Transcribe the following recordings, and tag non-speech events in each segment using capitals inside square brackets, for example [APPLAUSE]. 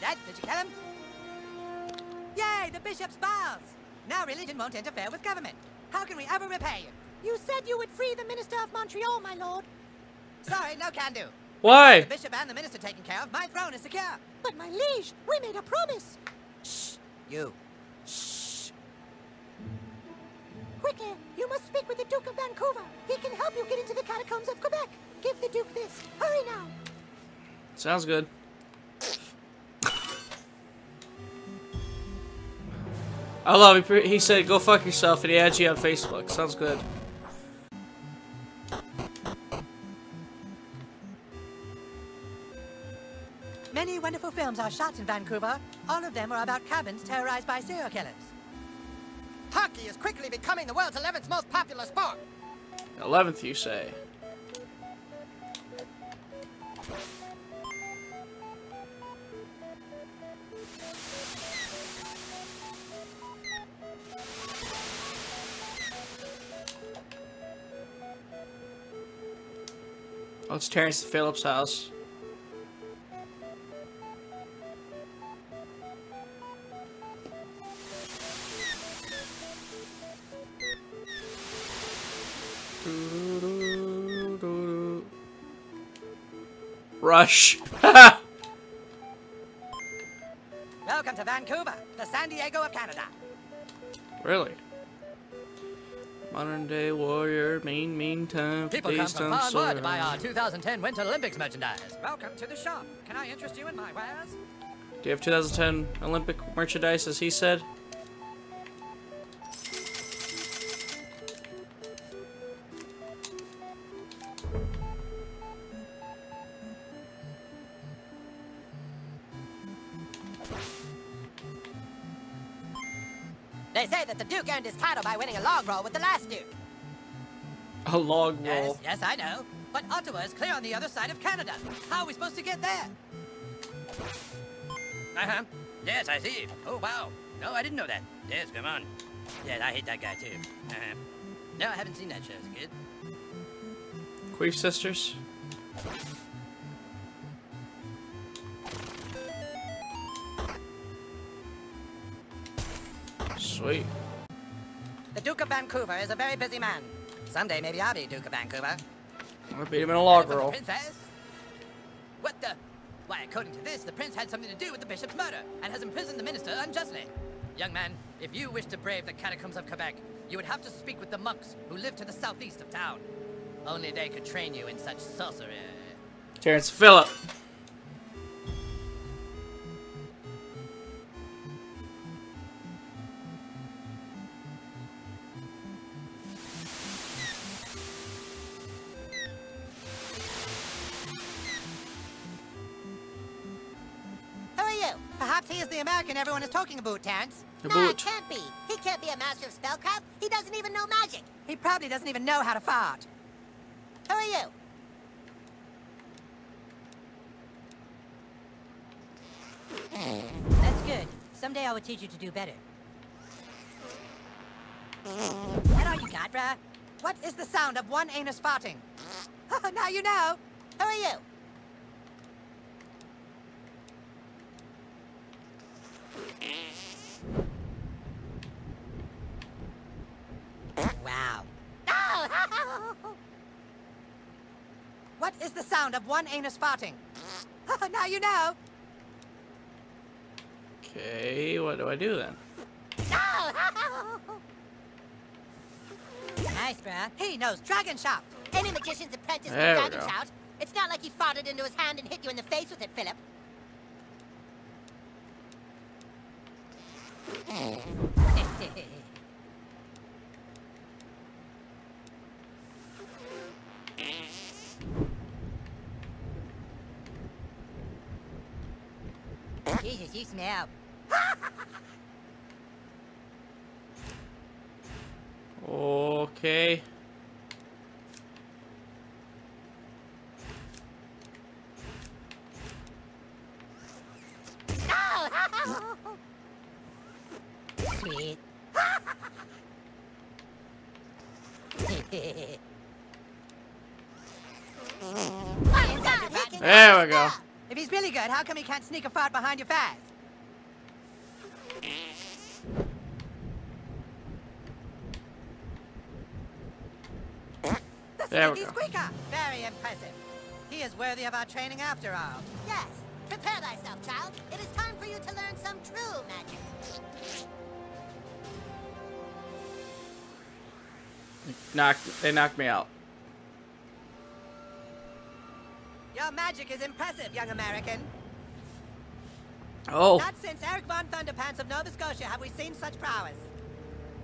dead. Did you kill him? Yay, the bishop's smiles. Now religion won't interfere with government. How can we ever repay you? You said you would free the Minister of Montreal, my lord. Sorry, no can do. Why? The bishop and the minister taken care of, my throne is secure. But my liege, we made a promise. Shh, you. Shh. Quickly, eh? you must speak with the Duke of Vancouver. He can help you get into the catacombs of Quebec. Give the Duke this. Hurry now. Sounds good. I love it. He said, "Go fuck yourself," and he adds you on Facebook. Sounds good. Many wonderful films are shot in Vancouver. All of them are about cabins terrorized by serial killers. Hockey is quickly becoming the world's 11th most popular sport. Eleventh, you say? It's Terrance Phillips' house. Rush. [LAUGHS] Welcome to Vancouver, the San Diego of Canada. really? Modern day warrior, mean, mean time. People come days from done far and wide to buy our 2010 Winter Olympics merchandise. Welcome to the shop. Can I interest you in my wares? Do you have 2010 Olympic merchandise, as he said? Duke earned his title by winning a log roll with the last Duke. A log Yes, roll. yes, I know. But Ottawa is clear on the other side of Canada. How are we supposed to get there? Uh-huh. Yes, I see. Oh, wow. No, I didn't know that. Yes, come on. Yes, I hate that guy, too. Uh-huh. No, I haven't seen that show as a kid. Queef sisters. Sweet. The Duke of Vancouver is a very busy man. Someday, maybe I'll be Duke of Vancouver. I'm gonna beat him in a log And for the roll. princess? What the? Why, according to this, the prince had something to do with the bishop's murder and has imprisoned the minister unjustly. Young man, if you wish to brave the catacombs of Quebec, you would have to speak with the monks who live to the southeast of town. Only they could train you in such sorcery. Terrance Phillip. Who? Perhaps he is the American everyone is talking about, Terrance. The Nah, it can't be. He can't be a master of spellcraft. He doesn't even know magic. He probably doesn't even know how to fart. Who are you? That's good. Someday I will teach you to do better. That all you got, bruh? What is the sound of one anus farting? [LAUGHS] now you know. Who are you? Wow. No! [LAUGHS] What is the sound of one anus farting? [LAUGHS] now you know. Okay, what do I do then? [LAUGHS] Nice, bruh. He knows Dragon Shout. Any magician's apprentice There we can dragon go. shout. It's not like he farted into his hand and hit you in the face with it, Philip. Jesus, you smell. Okay. Sweet. What is that? He can There never we go. spell. If he's really good, how come he can't sneak a fart behind your fast? The There we sneaky go. squeaker! Very impressive. He is worthy of our training after all. Yes. Prepare thyself, child. It is time for you to learn some true magic. Knocked. They knocked me out. Your magic is impressive, young American. Oh. Not since Eric von Thunderpants of Nova Scotia have we seen such prowess.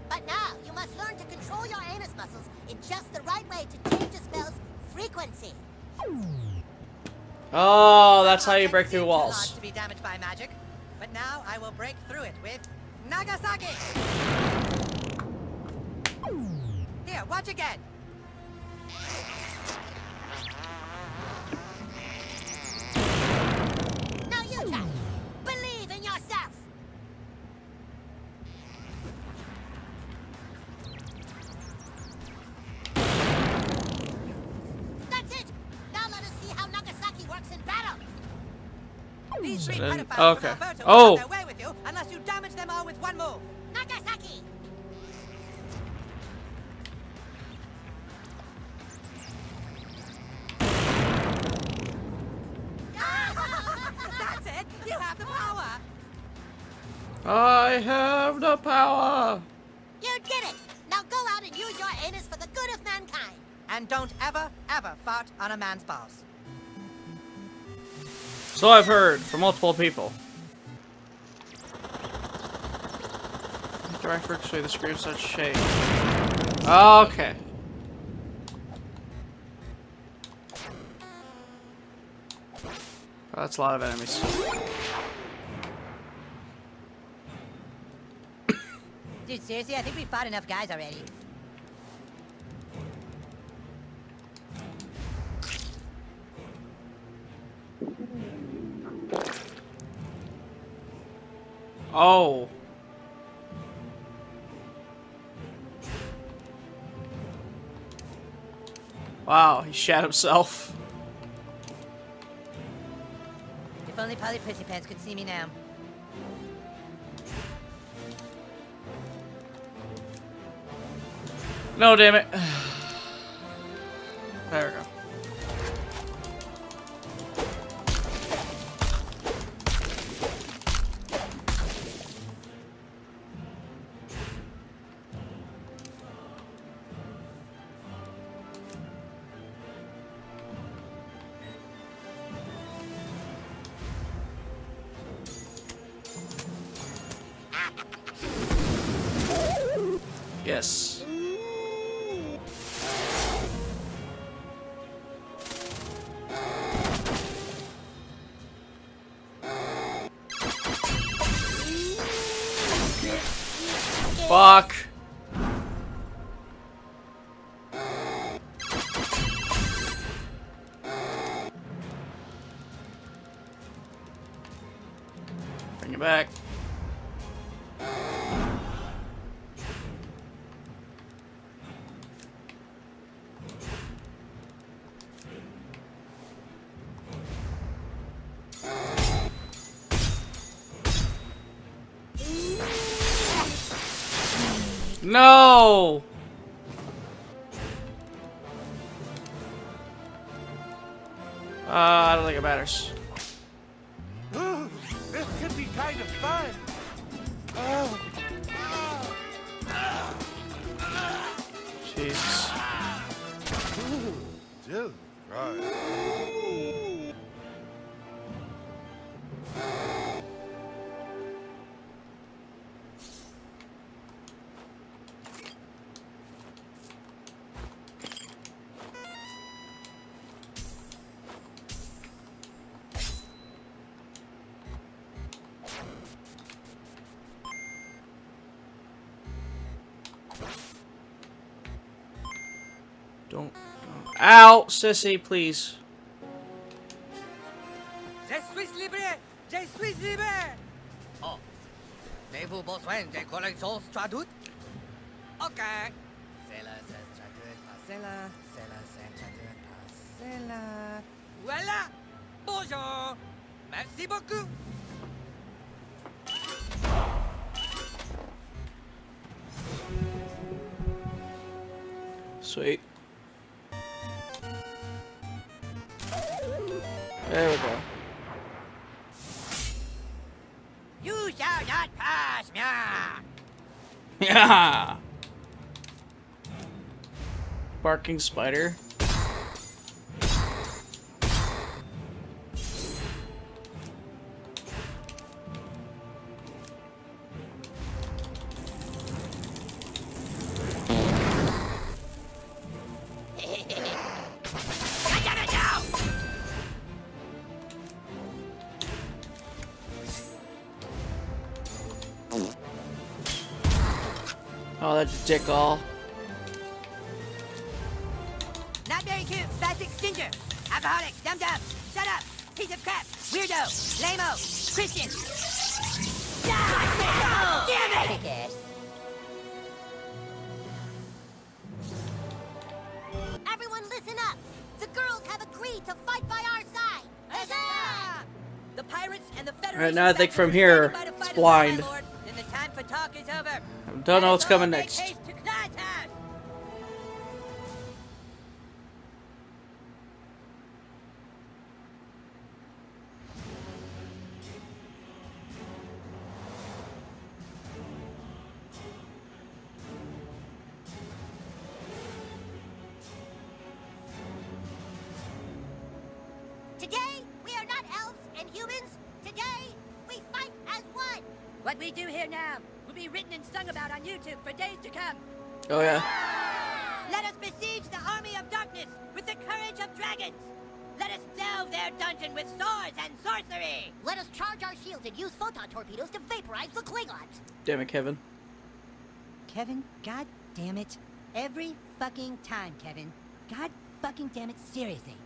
But now, you must learn to control your anus muscles in just the right way to change a spell's frequency. Oh, that's how you break through seemed too large walls. To be damaged by magic, but now I will break through it with Nagasaki. Here, watch again. Okay. Oh. will have their way with you unless you damage them all with one move. Nagasaki. [LAUGHS] That's it. You have the power. I have the power. You did it. Now go out and use your anus for the good of mankind. And don't ever, ever fart on a man's balls. So I've heard from multiple people. Direct works through the screen such shape. Oh, okay. Oh, that's a lot of enemies. Dude, seriously, I think we've fought enough guys already. Oh. Wow, he shat himself. If only Polly Prissy Pants could see me now. No, damn it. [SIGHS] There we go. No! Uh, I don't think it matters. Ow, sissy, please. Je suis libre! Je suis libre! Oh. Avez-vous besoin de collections traduites? Ok. C'est là, c'est traduit par c'est là, c'est là, c'est traduit par c'est là. Voilà! Bonjour! Merci beaucoup. Sweet. There we go. You shall not pass me. Yeah. Barking spider. Oh, that's dick all. Not very cute. Plastic ginger. Alcoholic. Dum dum. Shut up. Piece of crap. Weirdo. Lame-o. Christian. Die! Damn it! Kick-ass. Everyone listen up. The girls have agreed to fight by our side. Huzzah! The pirates and the Federation. Alright, now I think from here, standing by to it's fight us, blind. Don't know what's coming next. Be written and sung about on YouTube for days to come. Oh yeah. Let us besiege the army of darkness with the courage of dragons. Let us delve their dungeon with swords and sorcery. Let us charge our shields and use photon torpedoes to vaporize the Klingons. Damn it, Kevin. Kevin, god damn it. Every fucking time, Kevin. God fucking damn it, seriously.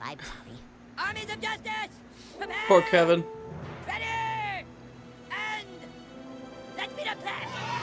Bye, Bobby. Armies of justice! Prepare! Poor Kevin. Ready! Beat plan!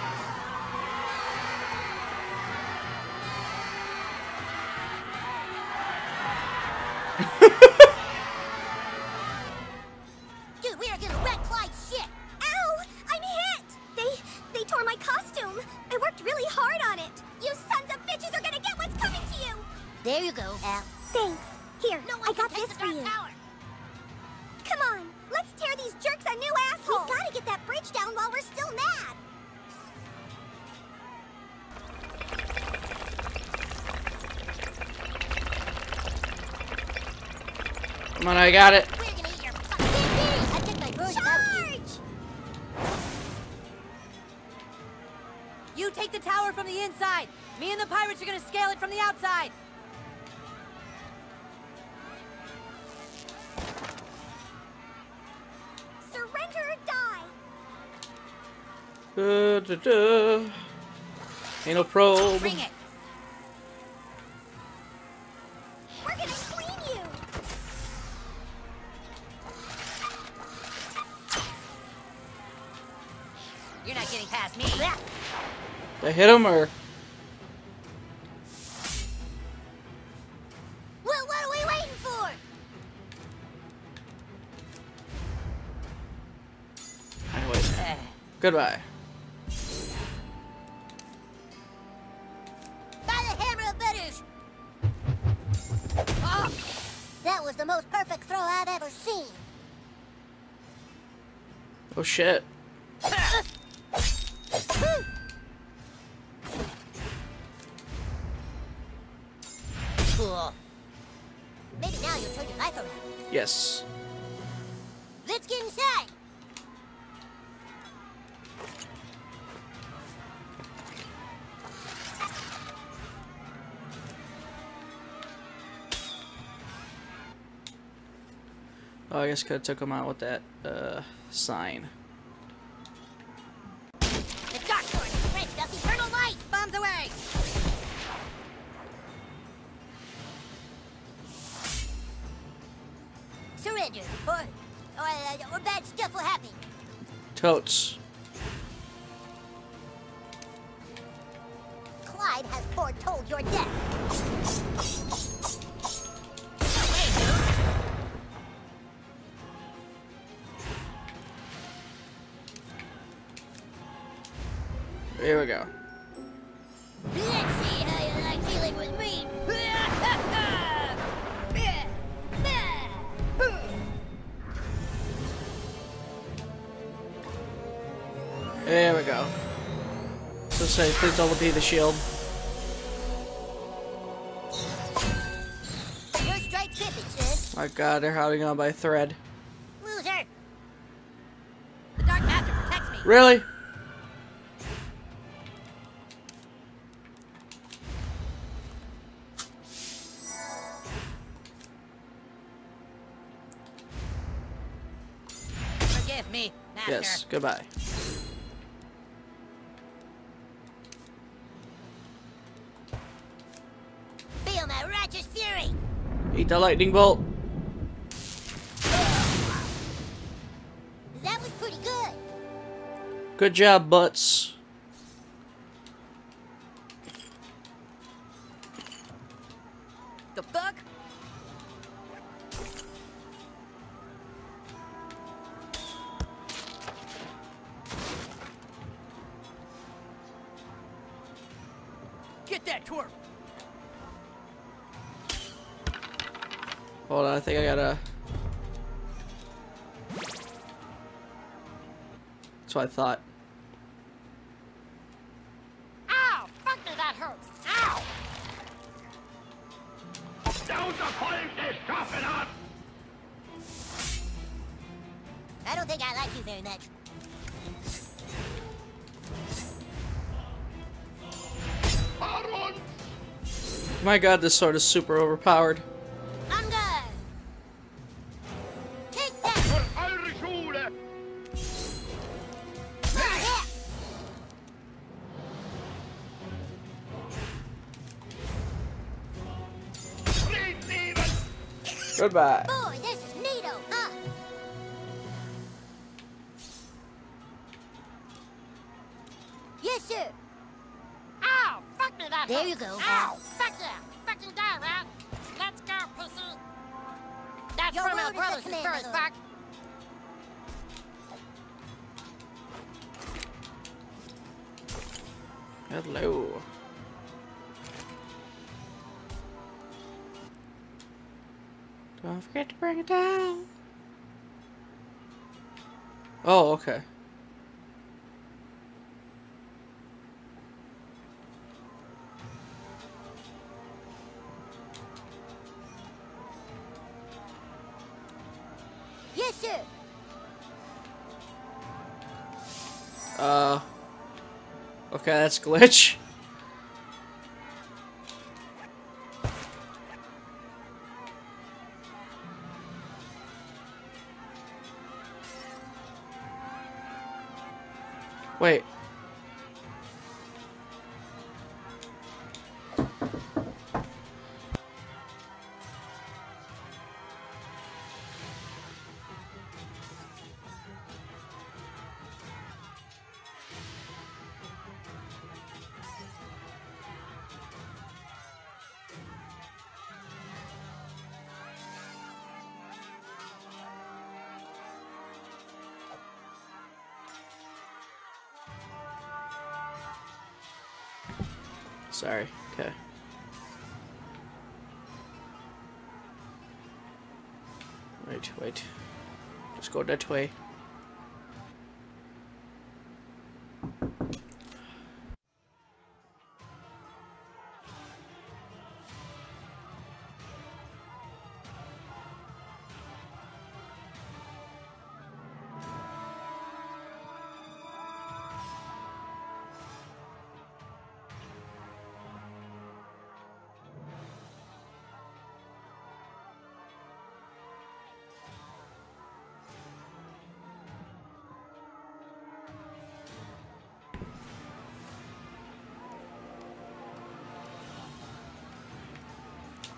Come on, I got it. We're gonna eat your fucking pee. I took my bird out you. You take the tower from the inside. Me and the pirates are gonna scale it from the outside. Surrender or die. Da, da, da. Anal probe. Bring it. I hit him or? Well, what are we waiting for? Anyway. Goodbye. By the hammer of Berush. Oh, ah, that was the most perfect throw I've ever seen. Oh shit. [LAUGHS] Yes. Let's get inside. Oh, I guess could have took him out with that uh, sign. Totes. Clyde has foretold your death. Here we go. So say, please don't be the shield. You're straight tripping, son. My god, they're holding on by a thread. Loser. The Dark Master protects me. Really? Forgive me, Master. Yes, goodbye. The lightning bolt. That was pretty good. Good job, butts. The fuck? Get that twerp. Hold on, I think I gotta. That's what I thought. Ow! Fuck me, that hurts. Ow! The point is tough enough! I don't think I like you very much. My god, this sword is super overpowered. Goodbye. Boy, this is neato, huh? Yes, sir. Ow! Fuck me that There you go. Ow! Uh. Fuck yeah! Fucking die, rat! Let's go, pussy! That's Your from our word is a brothers, you command, furry fuck! Hello. Bring it down. Oh, okay. Yes, sir. Uh. Okay, that's glitch. Wait. Sorry. Okay. Wait, wait. Just go that way.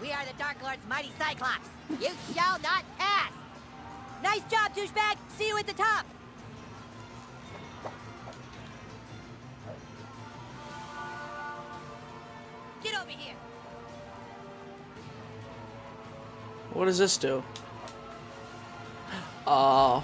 We are the Dark Lord's mighty Cyclops. You shall not pass. Nice job, douchebag. See you at the top. Get over here. What does this do? [GASPS] Oh.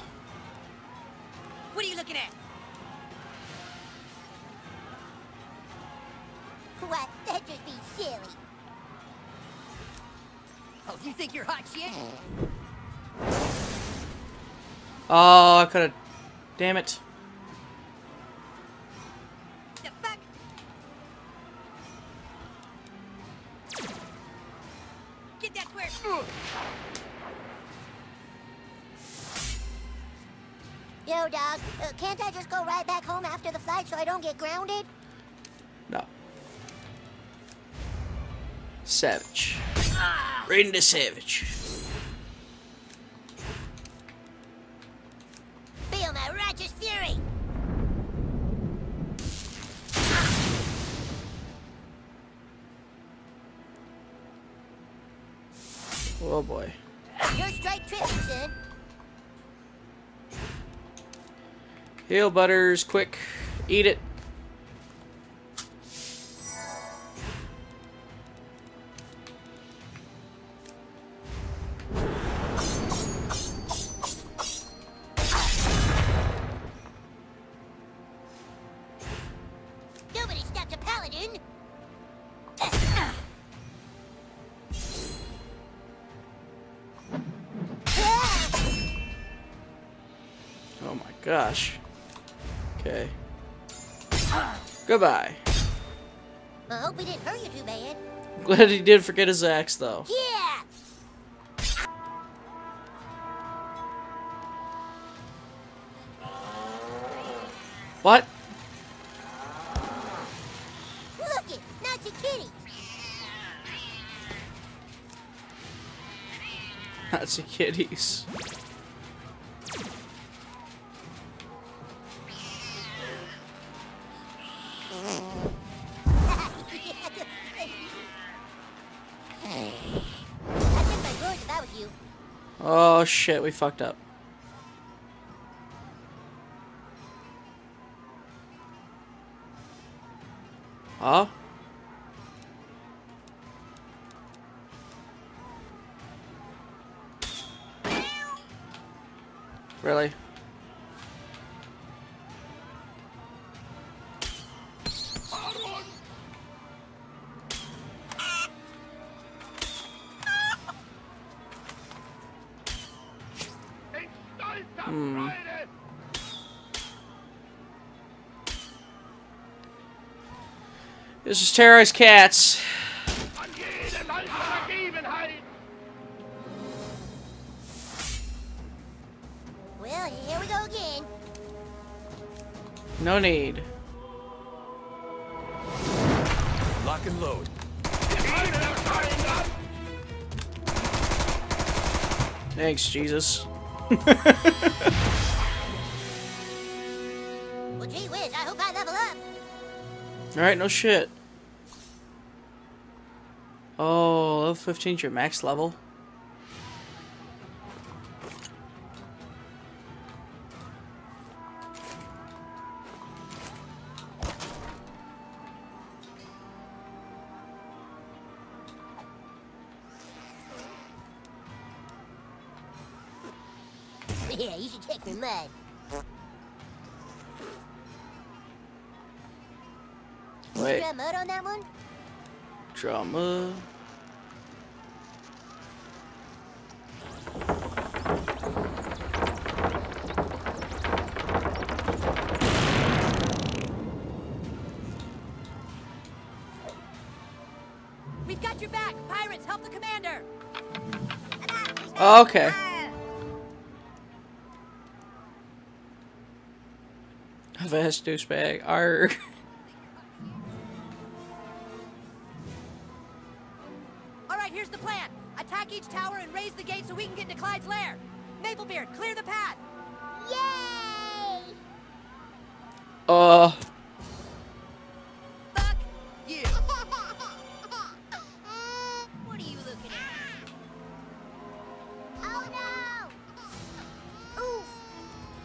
Damn it. The fuck? Get that square. Yo, dog, uh, can't I just go right back home after the flight so I don't get grounded? No. Savage. Right into Savage. Heal butters, quick. Eat it. Nobody stopped a paladin. Oh my gosh. Okay. Goodbye. I hope we didn't hurt you too bad. [LAUGHS] Glad he did forget his axe though. Yeah! What? Look it, Nazi kitty. [LAUGHS] Nazi kitties. Shit, we fucked up. This is terrorist cats. Well, here we go again. No need. Lock and load. Thanks, Jesus. Well, gee whiz, I hope I level up. Alright, no shit. 15 is your max level? Yeah, you should check for mud. Wait, Got mud on that one? drama. Okay. A vast douchebag. Arr. [LAUGHS]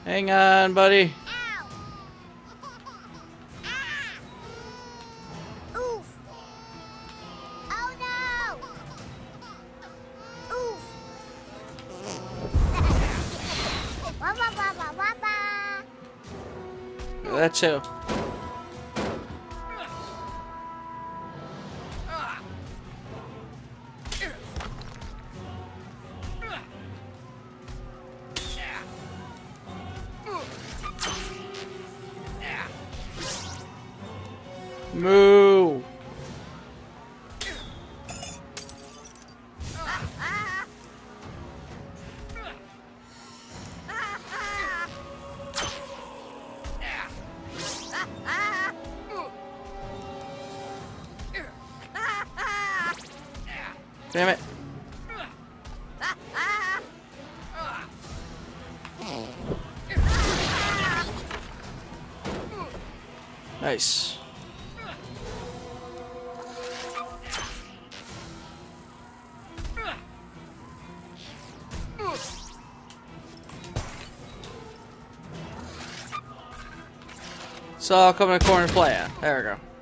hang on, buddy. Ow! [LAUGHS] Ah! Nice. So I'll come in the corner and play it. There we go.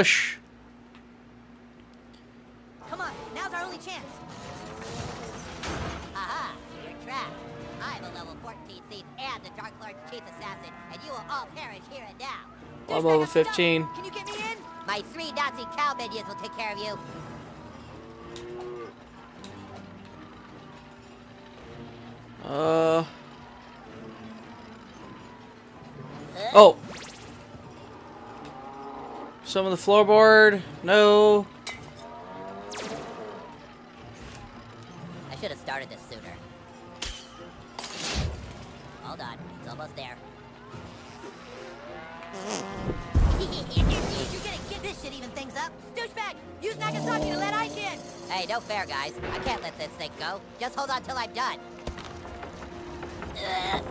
Push. Come on, now's our only chance. Aha, you're trapped. I'm a level 14 thief and the Dark Lord's chief assassin, and you will all perish here and now. I'm level 15. Can you get me in? My three Nazi cow minions will take care of you. Uh. Oh. Some of the floorboard. No. I should have started this sooner. Hold on, it's almost there. [LAUGHS] You're gonna get this shit even things up. Douchebag, use Nagasaki to let Ike in. Hey, no fair, guys. I can't let this thing go. Just hold on till I'm done. Ugh.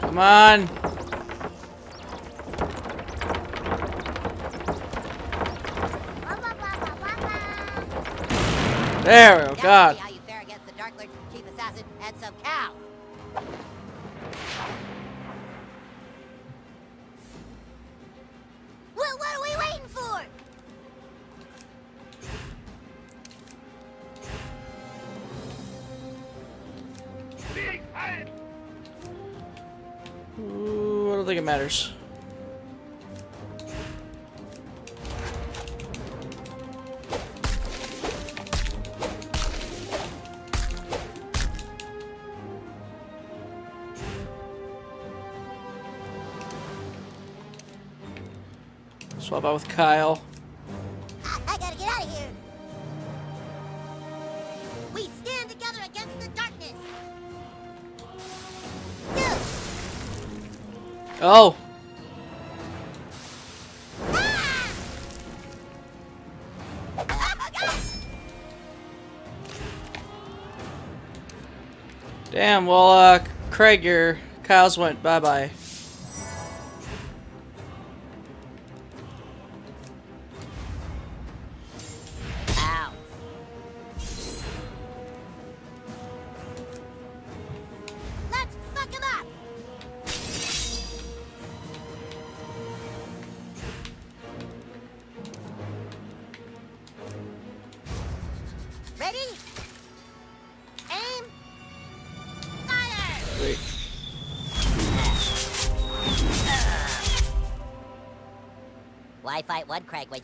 Come on. Assassin, and some cow. Well, what are we waiting for? Ooh, I don't think it matters. Swap out with Kyle. I, gotta get out of here. We stand together against the darkness. Oh, Ah! Ah, damn. Well, uh, Craig, your cows went bye bye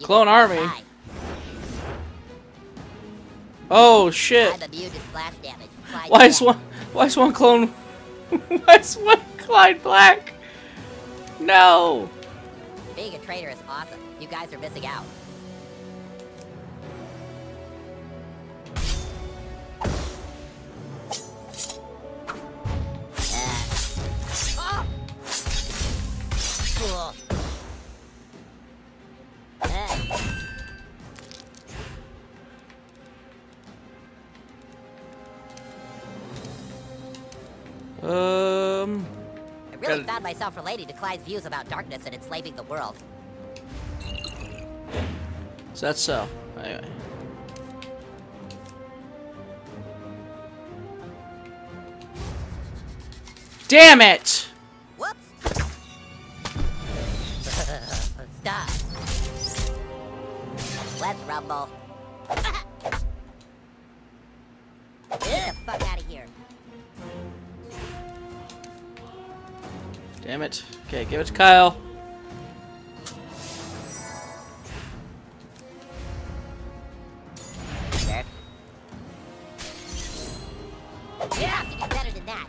Clone army. five? Oh shit. I'm immune to splash damage. Why is one? Why is one clone? [LAUGHS] why is one Clyde Black? No. Being a traitor is awesome. You guys are missing out. Really found myself relating to Clyde's views about darkness and enslaving the world. Is that so? Uh, anyway. Damn it! Whoops. [LAUGHS] Stop. Let's rumble. Give it to Kyle. Jerk. You better than that.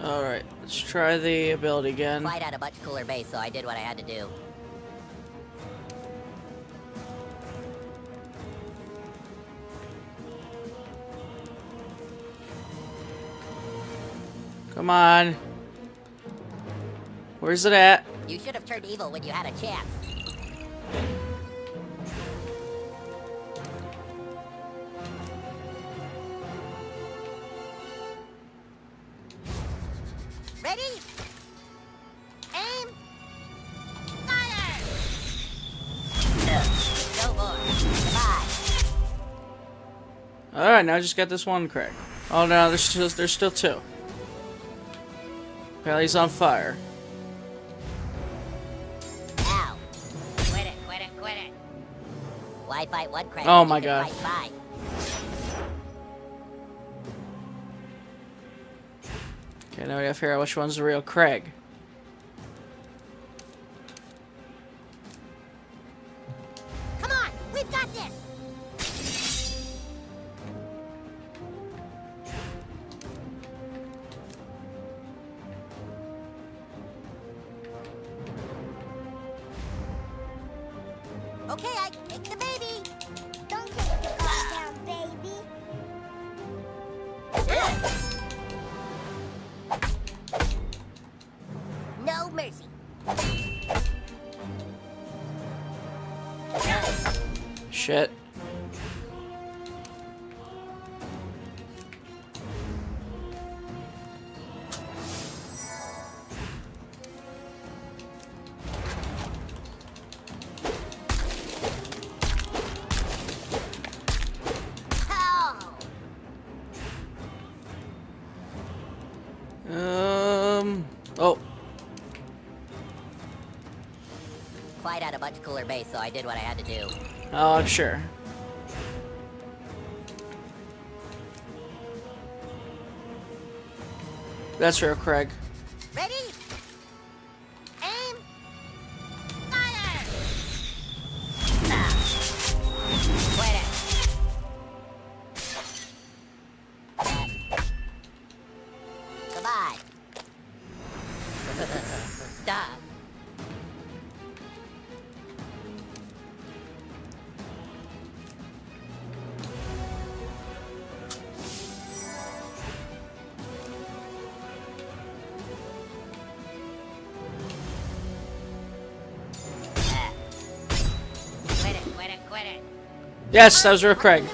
Alright, let's try the ability again. Clyde had a much cooler base, so I did what I had to do. Come on. Where's it at? You should have turned evil when you had a chance. Ready? Aim! Fire! No more. Goodbye. Alright, now I just got this one Craig. Oh no, there's still, there's still two. Apparently he's on fire. Ow. Quit it, quit it, quit it. Why fight one Craig? Oh my God. Fight? Okay, now we gotta figure out which one's the real Craig. Come on, we've got this. Okay, I take the baby. Don't take the car down, baby. No mercy. Shit. So I did what I had to do. oh, I'm sure. That's real Craig. Ready? Yes, that was real Craig.